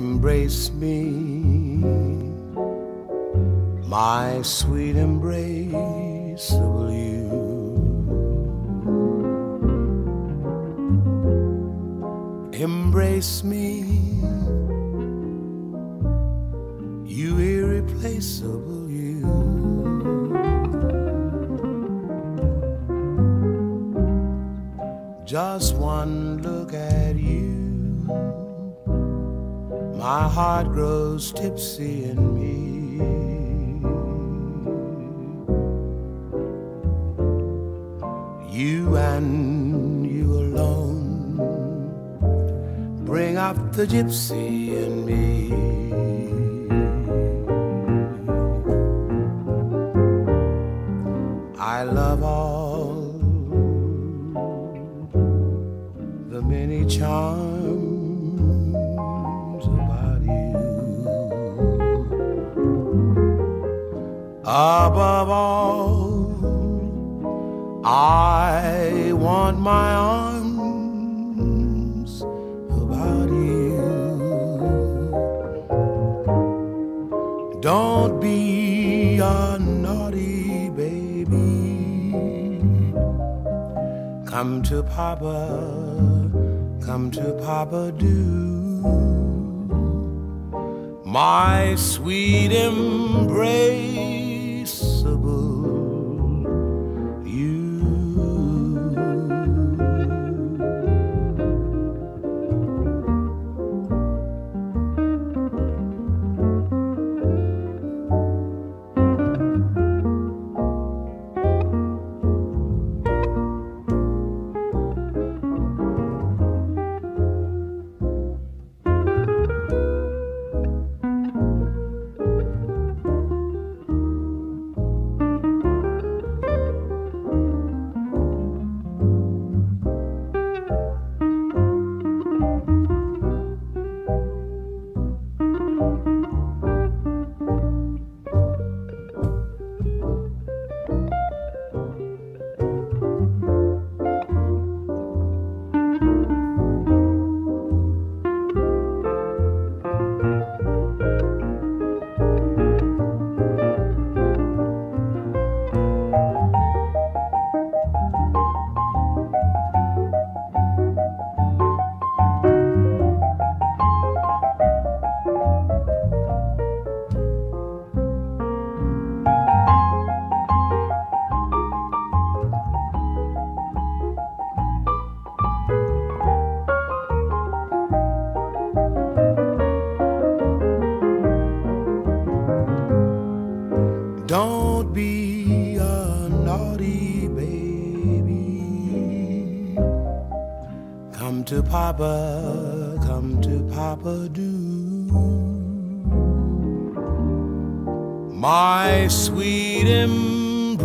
embrace me, my sweet embraceable you. Embrace me, you irreplaceable you. Just one look at you my heart grows tipsy in me. You and you alone bring up the gypsy in me. I love all the many charms Above all, I want my arms about you. Don't be a naughty baby. Come to Papa, come to Papa, do my sweet embrace Don't be a naughty baby. Come to Papa, come to Papa, do. My sweet embraceable